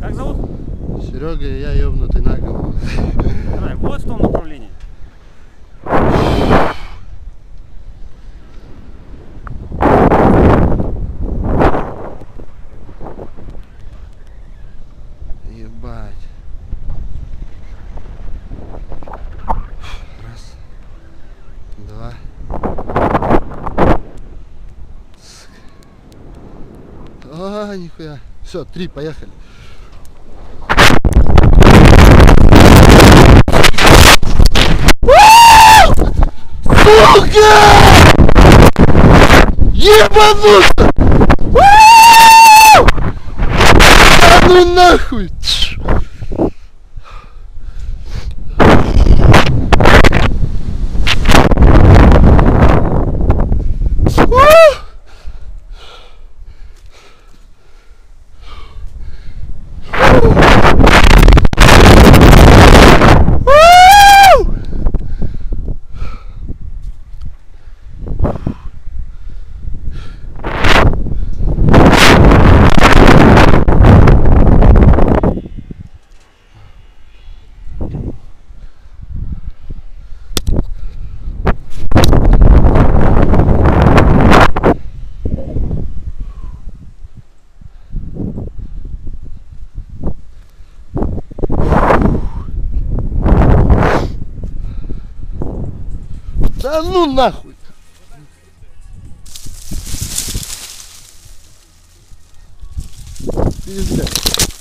Как зовут? Серега и я ёбнутый на голову. Давай, вот в том направлении. Ебать. Раз. Два. А, нихуя. Все, три, поехали. Сука! Ебануться! Да ну нахуй! Пиздец.